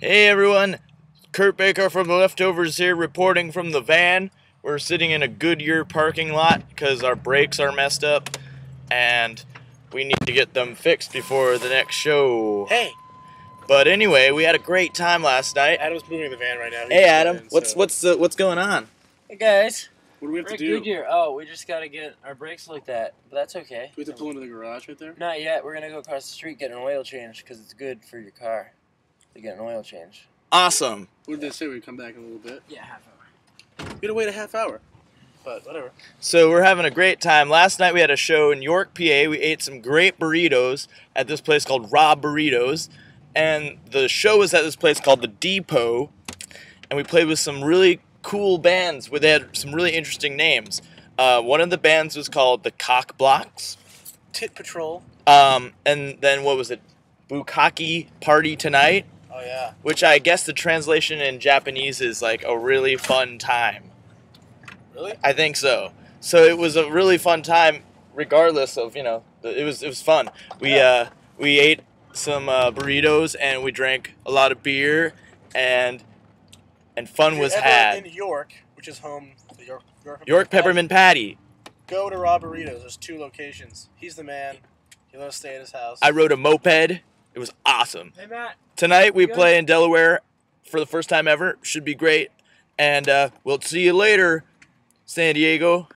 Hey everyone, Kurt Baker from the Leftovers here reporting from the van. We're sitting in a Goodyear parking lot because our brakes are messed up and we need to get them fixed before the next show. Hey, But anyway, we had a great time last night. Adam's moving the van right now. He's Hey Adam, in, what's so- what's uh, what's going on? Hey guys, what do we have we're to at do? Goodyear. Oh, we just gotta get our brakes looked at, but that's okay. Do we have to pull into the garage right there? Not yet. We're gonna go across the street get an oil change because it's good for your car to get an oil change. Awesome. What did they say? We'd come back in a little bit. Yeah, half hour. We had to wait a half hour, but whatever. So we're having a great time. Last night we had a show in York, PA. We ate some great burritos at this place called Rob Burritos. And the show was at this place called The Depot. And we played with some really cool bands where they had some really interesting names. Uh, one of the bands was called The Cock Blocks. Tit Patrol. Um, and then what was it? Bukkake Party Tonight, Oh yeah. which I guess the translation in Japanese is like a really fun time. Really? I think so. So it was a really fun time, regardless of you know. It was it was fun. We Yeah. uh we ate some uh, burritos and we drank a lot of beer and and fun If you're was ever had. in York, which is home to York. York, York Peppermint Patty. Go to Rob Burritos. There's two locations. He's the man. He let us stay at his house. I rode a moped. It was awesome. Hey Matt. Tonight we play in Delaware for the first time ever. Should be great. And uh, we'll see you later, San Diego.